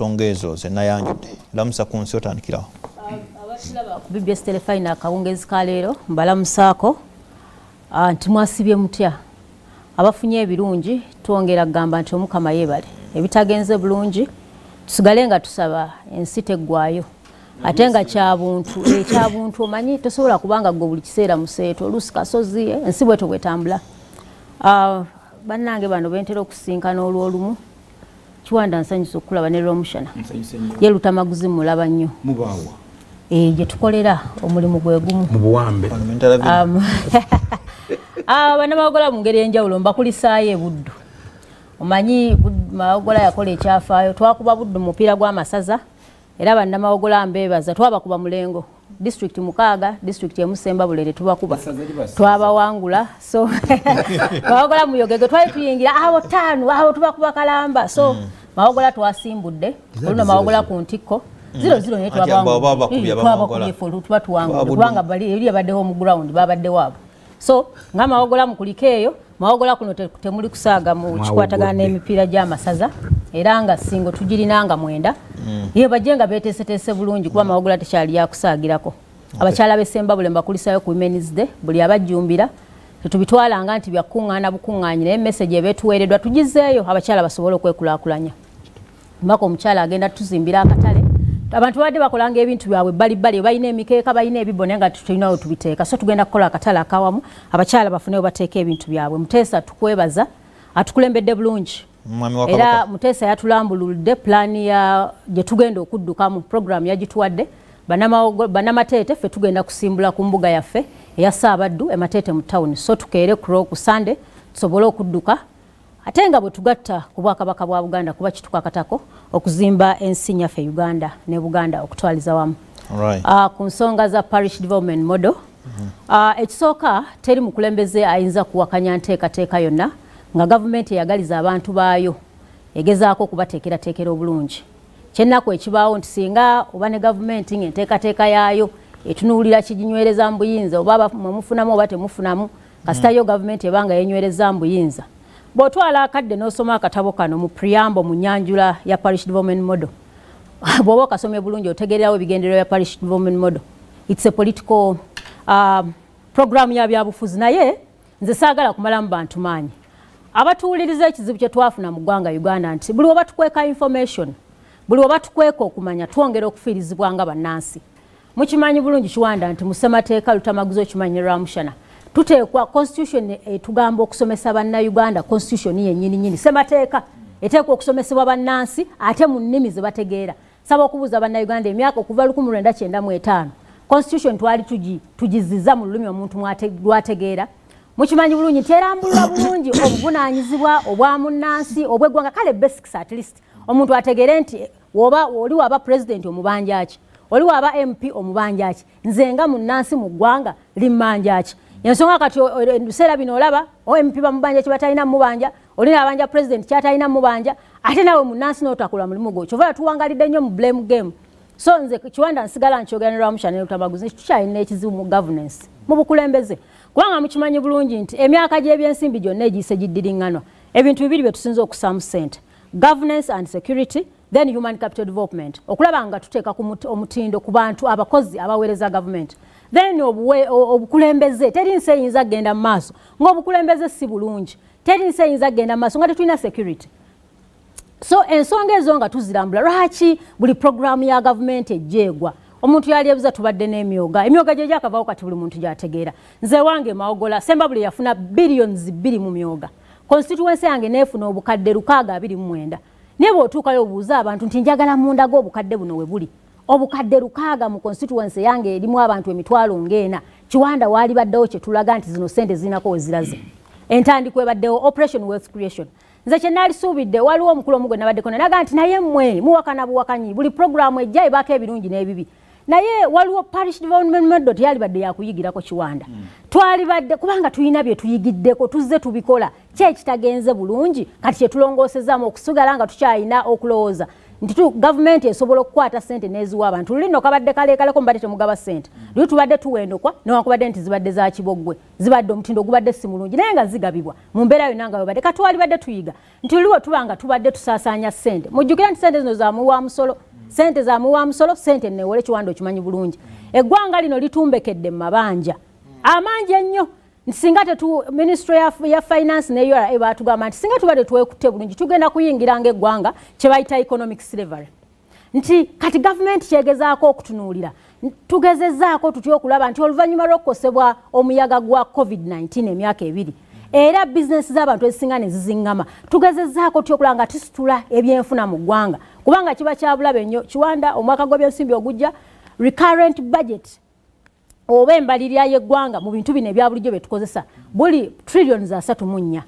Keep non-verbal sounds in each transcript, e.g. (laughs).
nsonga ezo zenayanjudde lamusa ku nsi otandikirawo. Abakiraba ku bbs telefine akawungezi kaleero mbalamusaako ah, nti mwasibye mutya? Abafunye ebirungi twongera kugamba nti omukama yeebale. Ebitagenze bulungi tusigale nga tusaba ensi teggwayo. Ate nga kyabuntu ekyabuntu omanyi tosobola kubanga gwe buli kiseera museeto. Oluusi kasozi ensi bweto bwetambula Ah, bannange bano bentera okusinkana olwolumu kiwanda nsanyusa okulaba ne lwomushana. Ye lutamaguzi mulaba nnyo. Eh, gye tukolera omulimu gwe gumu. Mu buwambe. Um, (laughs) ah, bannamawogola mu ngeri enjawulo mbakulisaayo ebuddu. Omanyi mawogola yakola ekyafaayo. Twakuba buddu mu mupiira gw'amasaza era bannamawogola mbeebaza twabakuba mulengo disitulikiti mukaaga disitulikiti emusemba bulere tubakuba. Twabawangula so (laughs) mawogola muyogege twali tuyingira abo taano abo tubakuba kalamba. So mawogola twasimbudde oluno mawogola ku ntikko. Ziro ziro naye twabakubye tuba tuwangula kubanga bali eri yabaddewo mu ground babaddewo abo. So nga mawogola mukuliko eyo mawogola kuno te- temuli kusaaga mu kikwatagana n'emipiira gy'amasaza era nga singo tugirinanga mwenda. Ye bajje nga beteeseteese bulungi kuba mawogola tekyali yakusaagirako abakyala b'essemba bule mbakulisayo ku women's day buli abajjumbira tetubitwalanga nti byakuŋŋaana bukuŋŋaanyi naye message ebeetuweereddwa tugizeeyo abakyala basobole okwekulaakulanya. Mbaka omukyala agenda tuzimbira akatale abantu babadde bakolanga ebintu byabwe bbalibbali balina emikeeka balina ebibbo naye nga tulinawo tubiteeka. So tugenda kukola akatale akawamu abakyala bafune we bateeka ebintu byabwe. Muteesa tukwebaza atukulembedde bulungi. Era kabaka. Muteesa yatulambuludde pulaani ya gye tugenda okuddukamu programu yagituwadde. Bannamateete ffe tugenda kusimbula ku mbuga yaffe eya saabaddu emateete mu tawuni so tukeere ku ku sande tusobole okudduka ate nga bwe tugatta ku bwakabaka bwa buganda kuba kitukakatako okuzimba ensi nyaffe uganda ne buganda okutwaliza wamu Alright. uh, ku nsonga za parish development model uh, ekisooka teri mukulembeze ayinza kuwakanya nteekateeka yonna nga gavumenti eyagaliza abantu baayo egezaako okubateekerateekera obulungi kyennaku ekibaawo nti singa oba ne gavumenti ngaenteekateeka yaayo etunuulira kiginywereza mu buyinza oba aba- mwe mufunamu oba temufunamu kasitayo gavumenti ebanga yenywereza mu buyinza bw'otwala akadde n'osoma akatabo kano mu preamble mu nyanjula ya parish development model. (laughs) Bw'oba okasomye bulungi otegererawo ebigendererwa bya parish development model. Its a political um, program ya byabufuzi naye nze saagala kumalamu bantu maanyi. Abatuwuliriza ekizibu kye twafuna mu ggwanga uganda nti buli oba tukweka information buli oba tukweka okumanya twongera okufiirizibwa nga bannansi. Mukimanyi bulungi kiwanda nti musemateeka lutamaguzi okimanyi ne lwamushana tuteekwa constitution etugamba okusomesa bannayuganda constitution yennyini nyini semateeka eteekwa okusomesebwa bannansi ate mu nnimi ze bategeera. Saba okubuuza bannayuganda emyaka okuva 1995 constitution twali tugi- tugiziza mu lulimi omuntu lwategeera. Mukimanyi bulungi nti erambulwa bulungi obuvunaanyizibwa obwa munnansi obweggwanga. Kale basics at least. Omuntu ategeere nti oba oli waba pulezidenti omubanja ki? Oli waba mp omubanja ki? Nze nga munnansi mu ggwanga limmanja ki ensonga kati ebiseera bino olaba omp bamubanja kibatalina mubanja oli nabanja pulezidenti kyatalina mubanja ate nawe munnansi notakola mulimu gwo kyova tuwangalidde nnyo mu blame game. So nze kiwanda nsigala nkyogera ne lwamusha ne lutamaguzi nti tukyalina ekizibu mu governance mu bukulembeze. Kubanga mukimanyi bulungi nti emyaka gy'ebyensimbi gyonna egiyise giddiriŋŋanwa ebintu bibiri bye tusinza okusaamu ssente governance and security then human capital development. Okulaba nga tuteeka omutindo ku bantu abakozi abaweereza gavumenti then obukulembeze teri nsi eyinza kgenda mu maaso. Ng'obukulembeze si bulungi teri nsi eyinza kgenda mu maaso nga tetulina security. So ensonga ezo nga tuzirambula lwaki buli programu ya gavumenti ejjeegwa? Omuntu yali ebuza tubadde n'emyoga emyoga gye gyakavawo kati buli muntu gyategeera. Nze wange mawogola sembabule yafuna billions bbiri mu myoga. Constituency yange neefuna obukadde lukaaga abiri mu mwenda. Naye bw'otuukayo obuuza abantu nti njagala munda g'obukadde buno we buli obukadde lukaaga mu constituency yange erimu abantu emitwalo ng'ena. Kiwanda waali baddewo kye tulaga nti zino sente zirinako we ziraze. Entandikwa ebaddewo operation wealth creation. Nze kye nalisuubidde waliwo omukulu omu gwe nabaddeko naga nti naye mmwe muwakana buwakanyi buli programu ejja ebaako ebirungi n'ebibi. Naye waliwo parish development model teyali badde yakuyigirako kiwanda. Twali badde kubanga tulina bye tuyigiddeko tuzze tubikola. Ki ekitagenze bulungi kati kyetulongoosezaamu okusigala nga tukyalina okulowooza nti gavumenti esobola okukwata sente neziwa abantu. Luli no kabadde kaleekaleko mubadde temugaba sente luli tubadde tuwendokwa newakubadde nti zibadde za kiboggwe zibadde omutindo ogubadde si mulungi naye nga zigabibwa. Mu mbeera yonna nga webadde katwali badde tuyiga. Nti luliwe tuba nga tubadde tusaasaanya sente mujjukira nti sente zino zamuwa musolo sente zamuwa musolo sente newole kiwanda okimanyi bulungi. Eggwanga lino litumbekedde mu mabanja. Amangi ennyo singa tetu ministry ya, ya finance ne URA batugamba nti singa tubadde twekutte bulungi tugenda kuyingira ng'eggwanga kye bayita economic slavery. Nti kati gavumenti kyegezaako okutunuulira tugezezaako tutya okulaba nti oluvannyuma lw'okukosebwa omuyaga gwa covid-19 emyaka ebiri era bizinesi z'abantu ezisinga ne ziziŋŋama tugezezaako tutya okulaba nga tusitula ebyenfuna mu ggwanga. Kubanga kiba kyabulabe nnyo kiwanda omwaka gw'ebyensimbi ogujja recurrent budget oba embalirira yeggwanga mu bintu bino ebya bulijjo byetukozesa buli trillions asatu mu nnya.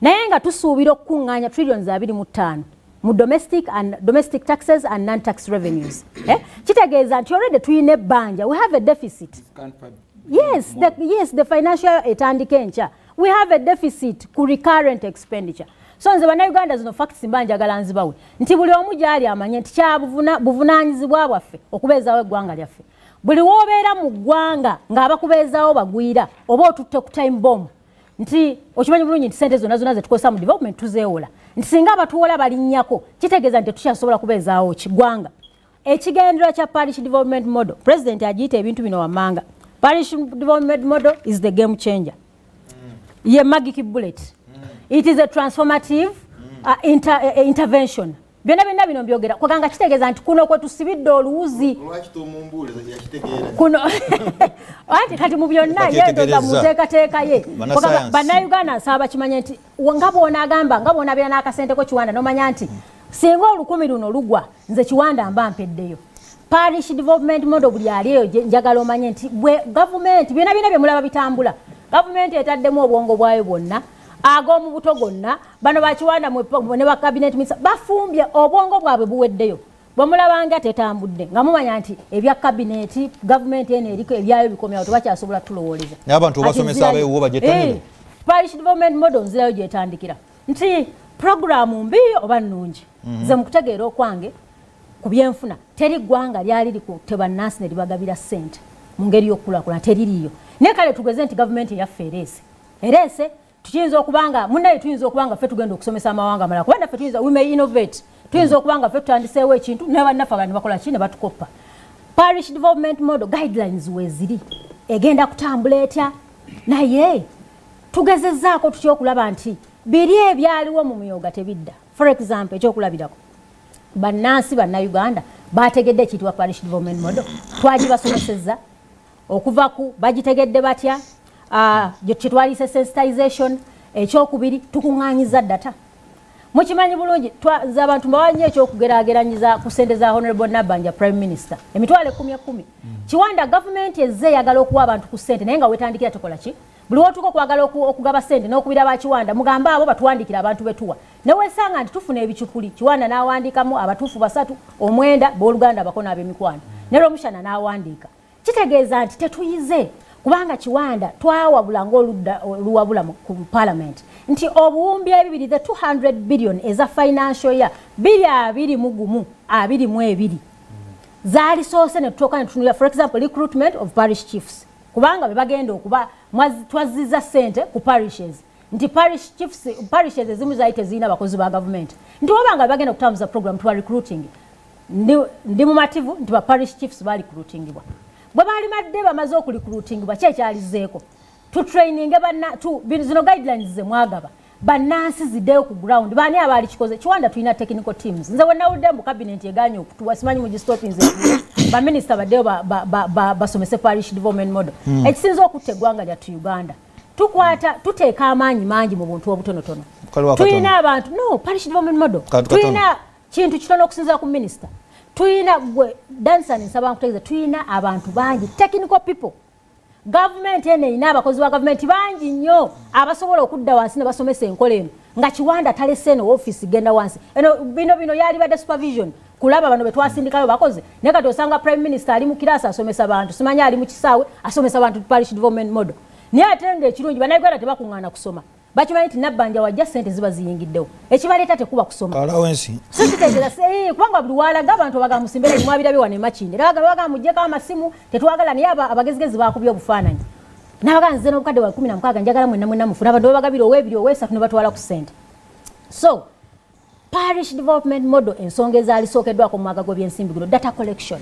Naye nga tusuubira okukuŋŋaanya trillions abiri mu ttaano mu domestic and domestic taxes and non tax revenues. Eh? kitegeeza nti olwedde tulina ebbanja we have a deficit. Yes the, yes the financial etandika enkya. We have a deficit ku recurrent expenditure. So nze bannayuganda zino facts mba njagala nzibawe. Nti buli omu gyali amanye nti kyabuvunaanyizibwa bwaffe okubeezawo eggwanga lyaffe buli wobeera mu ggwanga ng'abakubeezaawo bagwira oba otutte ku time bomb nti okimanyi bulungi nti sente zonna zonna zetukozesa mu development tuzeewola. Nti singa abatuwola balinnyako kitegeeza nti tetukyasobola kubeezaawo kiggwanga ekigendera kya parish development model president agiyita ebintu bino wammanga. Parish development model is the game changer. Ye magic bullet it is a transformative uh, inter, uh, intervention byonna byonna bino mbyogera. Kwaganga kitegeeza nti kuno kwe tusibidde oluwuzi. Kuno (laughs) anti kati mu byonna yendoza muteekateeka ye bannayuganda nsaba bakimanye nti nga bwonaagamba nga bwonabeera n'akasenteko kiwanda nomanya nti singa olukumi luno lugwa nze kiwanda mba mpeddeyo. Parish development model buli ali eyo njagala omanye nti bwe gavumenti byonna byonna byemulaba bitambula gavumenti etaddemu obwongo bwayo bwonna ag'omu buto gonna bano bakiwanda ne bakabinet minisa bafumbye obwongo bwabwe buweddeyo. Bwemulabanga tetambudde nga mumanya nti ebya kabineeti gavumenti eno eriko ebyayo bikomyawo tebakyasobola tulowooleza. Nabantu obasomesa abeewo bagyettanire eh, parish development model nzirayo gyetandikira. Nti programu mbi oba nnungi? Mhm. nze mukutegeera okwange ku byenfuna teri ggwanga lyali likutebannansi ne libagabira ssente mu ngeri y'okukulakulana teririyo naye kale tugeze nti gavumenti eyaffe ereese. Ereese tuyinza okubanga munaye tuyinza okubanga ffe tugenda okusomesa amawanga amalala. Kubanga ffe tuyinza we may innovate. Tuyinza okubanga ffe tutandiseewo ekintu naye bannaffe abandi bakola ki? Ne batukoppa. Parish development model guidelines weziri egenda kutambula etya? Naye tugezezaako tutya okulaba nti biri ebyaliwo mu muyoga tebidda? For example ekyokulabirako. Bannansi bannayuganda bategedde ekiyitibwa parish development model twagibasomeseza okuva ku bagitegedde batya kyetwalise sensitization ekyokubiri tukuŋŋanyiza data. Mukimanyi bulungi ze abantu mbawanye ekyokugerageranyiza ku sente za honorable nabanja prime minister. Emitwalo ekumi ekumi. Kiwanda gavumenti ezze eyagala okuwa abantu ku sente naye nga wetandikira tukola ki? Buli wotuka okwagala okugaba sente n'okubira bakiwanda mugambe abo batuwandikira abantu betuwa newesanga nti tufuna ebicupuli kiwanda n'awandikamu abatuufu basatu omwenda booluganda abako n'abemikwano ne lwomushana n'awandiika kitegeeza nti tetuyize kubanga kiwanda twawabula oluwabula luwabula ku parliament. Nti obuwumbi ebibiri the 200 billion eza financial year. Biri abiri mu gumu abiri mu ebiri. Zaalisoose netutooka netutunulira for example recruitment of parish chiefs. Kubanga bebagenda okuba twazizza sente ku parishes. Nti parish chiefs parishes ezimu zaali tezirina bakozi ba gavumenti nti wabanga bebagenda okutambuza program tuba recruiting. Ndi mumativu nti ba parish chiefs ba recruitingibwa bwe baali madde bamaze okulikulutingibwa ki ekyalizeeko tutraininge zino guidelines ze mwagaba. Bannansi ziddeyo ku ground baani abaali kikoze? Kiwanda tulina technical teams. Nze wenawulidde mu cabinet eganye okutuwa simanyi mugistopins baminisita baddeyo basomese parish development model. Hmm. ekisinza okutta eggwanga lyattu uganda. Tukwata tuteeka amaanyi mangi mu buntu obutonotono. Tulina abantu no parish development model. Tulina kintu kitono okusinzira ku minisita tuyina gwe dansani nsaba nkutegeeza tuyina abantu bangi technical people. Gavumenti eno erina abakozi ba gavumenti bangi nnyo abasobola okudda wansi ne basomesa enkola eno. Nga kiwanda talese eno ofiisi genda wansi. Eno bino bino yali badde supervision kulaba bano betwasindikayo bakoze. Naye kati osanga prime minister ali mu kirasi asomesa bantu simanyi ali mu kisaawe asomesa bantu parish development model. Naye ate nga ekirungi bannayuganda tebakuŋŋaana kusoma bakimanyi nti nabbanja wajja sente ziba ziyingiddewo. Ekibaleeta tekuba kusoma. Alawensi so kitegeeza eh, kubanga buli walaga abantu baga musimbere mwabirabye wano emakindi era baga baga mujjeko amasimu tetwagala naye aba- abagezigezi bakubya obufaananyi. Nabaga nze n'obukadde bwa kumi na mukaaga njagala mwenna mwenna mufuna abantu babagabira owebiri owesatu ne batwala ku sente so parish development model ensonga ezaalisookeddwako mu mwaka gw'ebyensimbi guno data collection.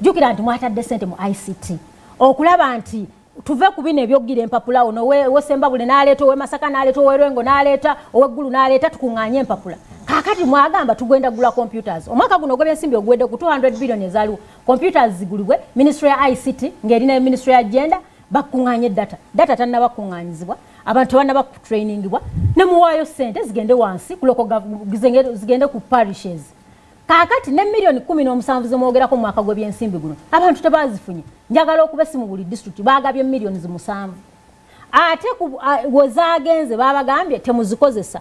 Jjukira nti mwatadde sente mu ict okulaba nti tuve ku bino ebyokugira empapula ono. Owesembabule n'aleeta owemasaka n'aleeta owerwengo n'aleeta oweggulu n'aleeta tukuŋŋaanye empapula. Kaakati mwagamba tugenda gula computers. Omwaka guno ogw'ebyensimbi oguwedde ku 200 billion ezaaliwo computers zigulibwe ministry ya ict ng'erina ministry ya gender bakuŋŋaanye data. Data tannaba kuŋŋaanyizibwa abantu tebannaba kutrainingibwa ne muwaayo sente zigende wansi ku local gov- zigende- zigende ku parishes kaakati ne miliyoni kumi n'omusanvu zemwogerako mu mwaka gw'ebyensimbi guno abantu tebazifunye. Njagala okuba esi mu buli disitulikiti baagabye miliyoni zimusanvu. Ate ku- wezagenze babagambye temuzikozesa.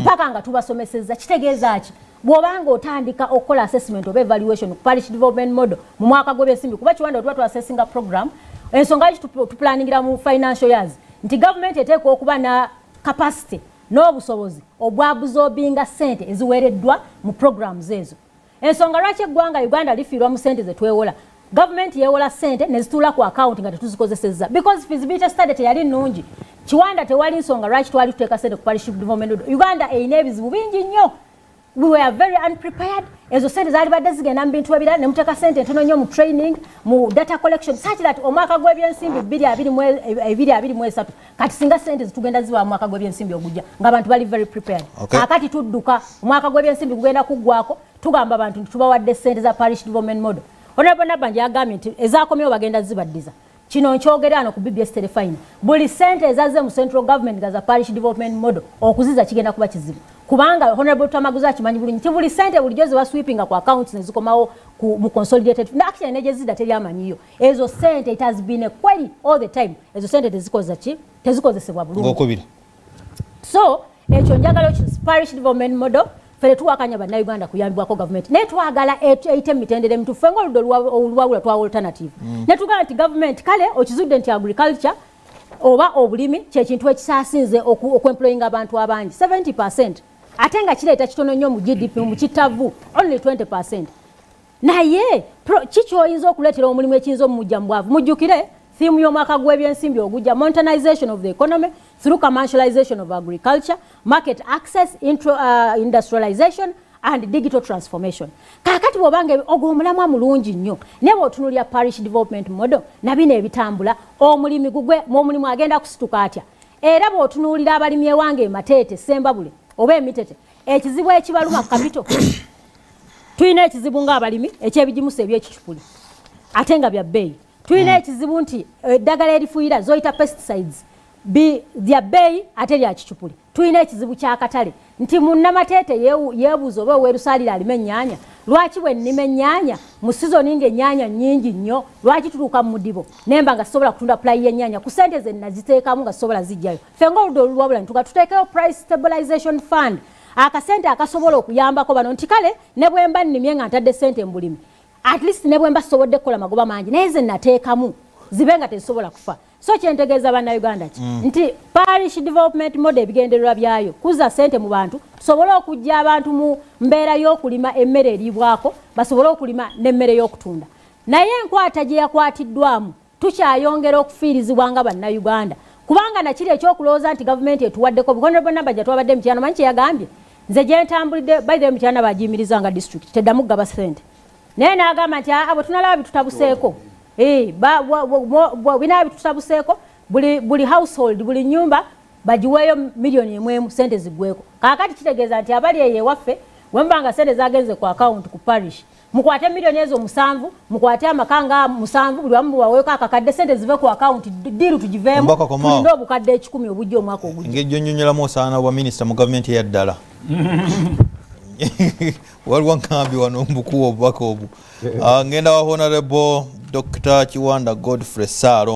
Mpaka nga tubasomeseza kitegeeza ki? Bw'obanga otandika okukola assessment oba evaluation ku parish development model mu mwaka gw'ebyensimbi kuba kiwanda otuba twassessinga program ensonga liki tuplaningira mu financial years? Nti gavumenti eteekwa okuba na capacity n'obusobozi obwabuzobinga sente eziweereddwa mu programs ezo ensonga lwaki eggwanga uganda lifiirwa mu sente zetwewola gavumenti yeewola sente nezituula ku akawunti nga tetuzikozesezza. Because feasibility study teyali nnungi kiwanda tewali nsonga lwaki twali tuteeka sente ku parish development uganda erina ebizibu bingi nnyo we were very unprepared. Ezo sente zaali badde zigenda mu bintu ebirala nemuteeka sente ntono nnyo mu training mu data collection. Sakira ti omwaka gw'ebyensimbi 2023 kati singa sente zitugenda ziba mu mwaka gw'ebyensimbi ogujja ng'abantu bali very prepared. Okay. kakati tudduka omwaka gw'ebyensimbi gugenda kuggwako tugamba abantu nti tubawadde sente za parish development model honorable nabanja yagambye nti ezaakomyewo bagenda zibaddiza. Kino nkyogera ano ku bbs telefine buli sente ezazze mu central government nga za parish development model okuziza kigenda kuba kizibu kubanga honorable twamaguzi akimanyi bulungi ti buli sente bulijjo zebasweepinga ku accounts nezikomawo mu consolidated actually negezidda teri amanyiyo ezo sente it has been a query all the time. Ezo sente tezikoza ki? Tezikozesebwa bulungi. So ekyo njagala parish development model fere tuwakanya bannayuganda kuyambibwako gavumenti naye twagala eyite mu mitendera emituufu fenga oludda oluwa- olwawula twa alternative. Ne tugamba nti gavumenti kale okizudde nti agriculture oba obulimi kyekintu ekisaasinze oku- okwemployinga abantu abangi. 70 percent ate nga kireeta kitono nnyo mu gdp mu kitavu only 20 percent. Naye pro- kikyoyinza okuleetera omulimu ekiyinza omumujja mu bwavu? Mujjukire thiimu y'omwaka gw'ebyensimbi ogujja montanization of the economy through commercialization of agriculture market access intro, uh, industrialization and digital transformation. Kaakati bw'obanga ogwo omulamwa mulungi nnyo naye bw'otunulira parish development model nabino ebitambula omulimi gugwe omulimu agenda kusituka atya? Era bw'otunuulira abalimi ewange emateete sembabule oba emitete ekizibu ekibaluma kapito tulina ekizibu ng'abalimi ekyebigimusa ebyekicupuli ate nga bya bbeeyi. Tulina ekizibu nti eddagala erifuuyira zoyita pesticides bi- lya bbeeyi ate lya kicupuli tulina ekizibu kyakatale nti munnamateete yeebuuza oba oweerusalira alima ennyaanya lwaki bwe nnima ennyaanya mu sizoni ng'ennyaanya nnyingi nnyo lwaki tuluuka mu mudibo nemba nga sisobola kutunda pulayi y'ennyaanya ku sente ze naziteekamu nga sisobola zijjayo ffe ngaoludde olulwabula ntuga tuteekeyo price stabilization fund. Akasente akasobola okuyambako bano nti kale ne bwe mba nnimye nga ntadde sente mu bulimi at least ne bwe mba sisobodde kukola magoba mangi naye ze nateekamu zibe nga tezisobola kufa. So kyentegeeza bannayuganda ki? Nti parish development model ebigendererwa byayo kuza sente mu bantu tusobole okujja abantu mu mbeera y'okulima emmere eriibwako basobole okulima n'emmere y'okutunda. Naye enkwata gye yakwatiddwamu tukyayongera okufiirizibwa nga bannayuganda. Kubanga nakiri ekyokulowooza nti gavumenti etuwaddeko buhonorable namba gye twabadde mu kyana manyi kyeyagambye nze gyentambulidde baithe mu kyana bagiyimiriza nga district teddamu kugaba sente naye n'agamba nti aa bwe tunalaba bitutabuseeko Binaba bitutabuseeko buli buli household buli nyumba bagiweeyo miliyoni emwemu sente ziggweko kaakati kitegeeza nti abali eyo ewaffe wemuba nga sente zagenze ku akawunti ku parish mukwate miliyoni ezo musanvu mukwate amaka nga musanvu buli wamu baweeko akakadde sente zive ku akawunti diru tugiveemu tulinde obukadde ekikumi obujja omwaka ogujja. Engeri gyonyonyolamu osaana bwa minisita mu gavumenti eyaddala (laughs) (laughs) waliwo nkambi wano mbukuwa obubaka obwo ngenda wa honorable dr. Kiwanda godfrey saaro